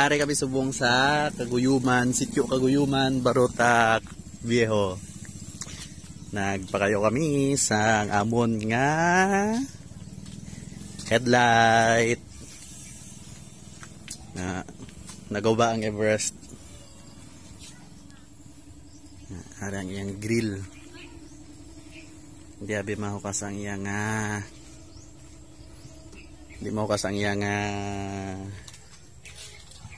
Ari kami subong sa Kaguyuman, Sityo Kaguyuman, Barotak, Viejo. Nagpakayo kami sa amon nga headlight. Na nagawa ang Everest. Arang iyang grill. Hindi abi mahukas ang iyang nga hindi mahukas ang iyang nga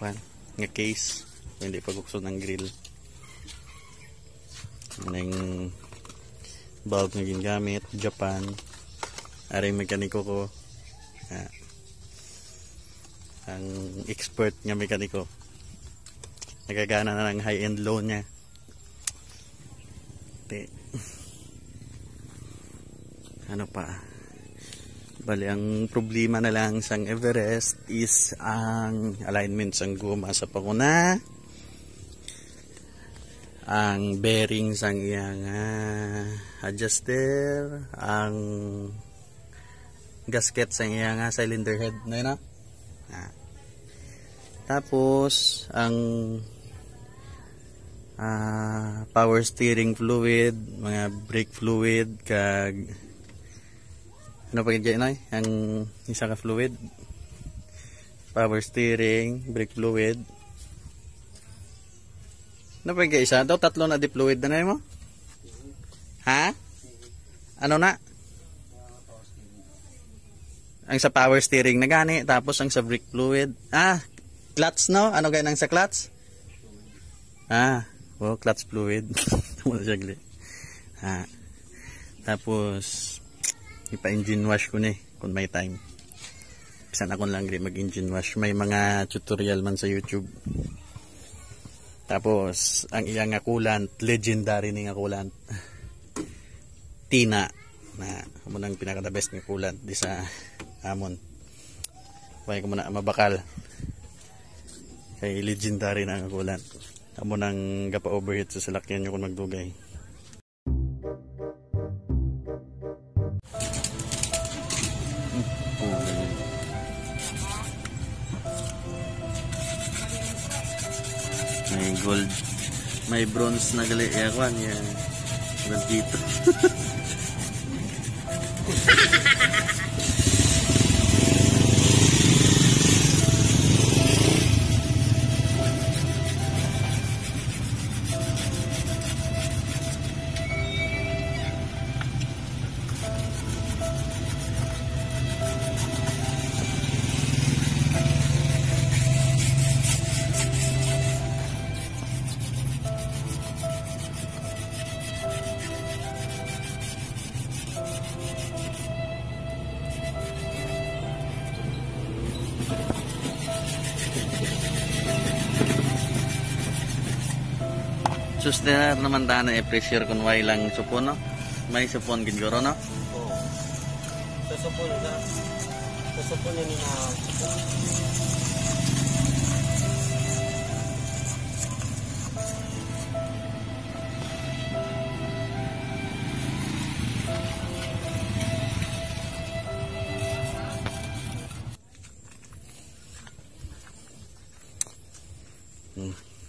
kwan nga case hindi pagukso ng grill. Yung bulb na ginagamit Japan. Aring mekaniko ko. Ah, ang expert nga mekaniko. Nagagana na ng high end loan niya. Ano pa Bali, ang problema na lang sang Everest is ang alignment sang guma sa pakuna. Ang bearing sang iyang uh, adjuster, ang gasket sang iyang uh, cylinder head na yun, ah. Tapos, ang uh, power steering fluid, mga brake fluid, kag ano pa dyan ay ang isa ka fluid? Power steering brake fluid. Ano pa isa? Daw tatlo na di fluid. Na na mo? Ha? Ano na? Ang sa power steering na gani tapos ang sa brake fluid. Ah clutch no? Ano ganyan sa clutch? Ah oh clutch fluid. Wala siya ha tapos ipa-engine wash ko ni kung may time. Bisan ako lang rin mag-engine wash. May mga tutorial man sa YouTube. Tapos, ang iyang coolant, legendary ni nga coolant. Tina na amo nang pinaka the best nga coolant di sa amon. Kaya ko muna mabakal. Kay legendary na nga coolant. Amo nang gapa overheat sa salakyan nyo kung magdugay. May gold. May bronze na gali ewan yan nandito Suster naman tayo na i-pressure kung why lang supon, no? May supon giguro, no? Oo. Sa supon na. Sa supon ni na supon. Hmm.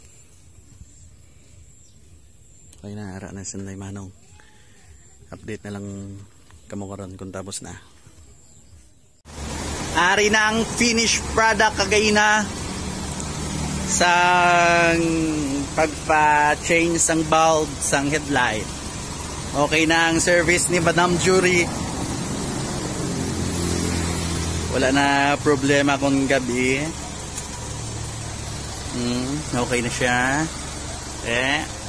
Okay na, ara na sanday manong. Update na lang kamo karon kung tapos na. Ari na ang finished product kagayna sa pagpa-change sang bulb sang headlight. Okay na ang service ni Madam Jury. Wala na problema kung gabi. Mm, okay na siya. Eh,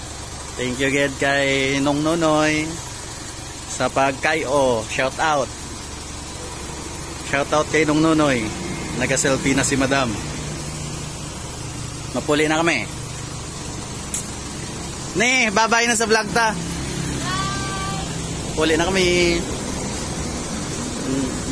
thank you again kay Nong Nonoy sa pagkayo. Shout out. Shout out kay Nong Nonoy. Naka-selfie na si Madam. Mapuli na kami. Ne, babay na sa vlog ta. Puli na kami. Mm.